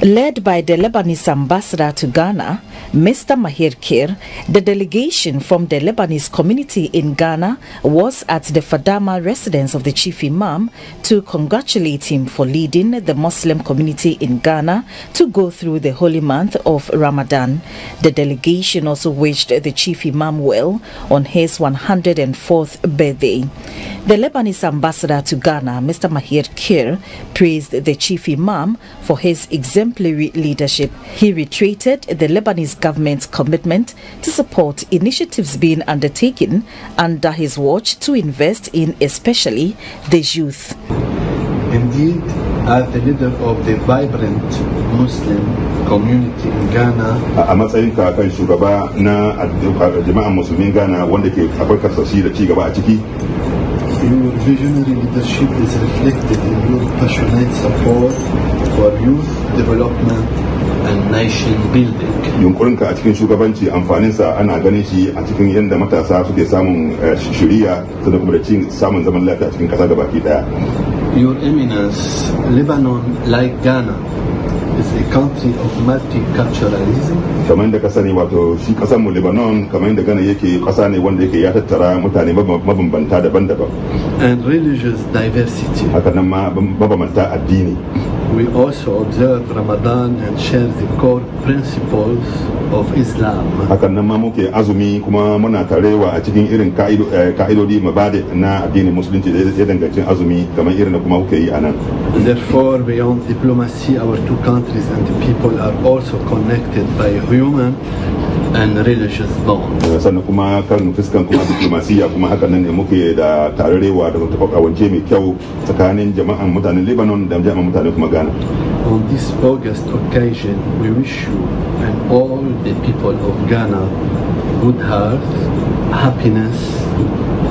Led by the Lebanese ambassador to Ghana, Mr. Maher Kheir, the delegation from the Lebanese community in Ghana was at the Fadama residence of the chief imam to congratulate him for leading the Muslim community in Ghana to go through the holy month of Ramadan. The delegation also wished the chief imam well on his 104th birthday. The Lebanese ambassador to Ghana, Mr. Maher Kheir, praised the chief imam for his exemplary leadership. He reiterated the Lebanese government's commitment to support initiatives being undertaken under his watch to invest in especially the youth. Indeed, as the leader of the vibrant Muslim community in Ghana, a matsayin ka kan shugaba na jama'an musulmin Ghana wanda ke akwai karsashi da ci gaba a ciki your visionary leadership is reflected in your passionate support for youth development and nation building. yunkurinka a cikin shugabanci amfaninsa ana ganin shi a cikin yadda matasa suke samun shiriya sannan kuma da samun zaman lafiya a cikin kasa gabaki ɗaya Your Eminence, Lebanon, like Ghana, is a country of multiculturalism. kamar da ka sani wato shi ƙasar mu Lebanon kamar da Ghana yake kasa ne wanda yake ya tattara mutane mabambanta daban-daban and religious diversity. haka nan ma mabambanta addini We also observe Ramadan and share the core principles of Islam. hakan nan ma muke azumi kuma muna tarewa a cikin irin ka'idodi mabade na addinin musulunci da ya danganci azumi kamar irin da kuma muke yi a nan Therefore, beyond diplomacy, our two countries and the people are also connected by human and religious bonds. sannan kuma kan fuskan kuma diplomasiya kuma hakan nan ne muke da tararewa da mai kyau tsakanin jama'an mutanen lebanon da jama'an mutanen kuma ghana On this August occasion, we wish you and all the people of Ghana good health, happiness,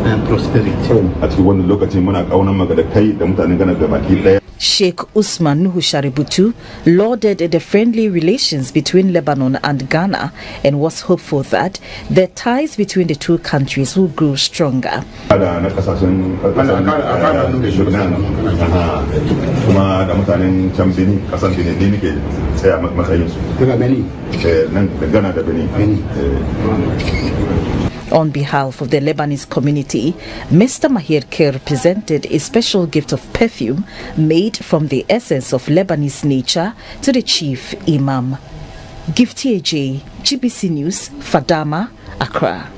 and prosperity. a cikin wannan lokacin muna kaunan maka da kai da mutanen ghana gabaki daya Sheikh Usman Nuhu lauded the friendly relations between Lebanon and Ghana and was hopeful that the ties between the two countries will grow stronger. On behalf of the Lebanese community, Mr. Maher Kheir presented a special gift of perfume made from the essence of Lebanese nature to the chief imam. Gifty AJ, GBC News, Fadama, Accra.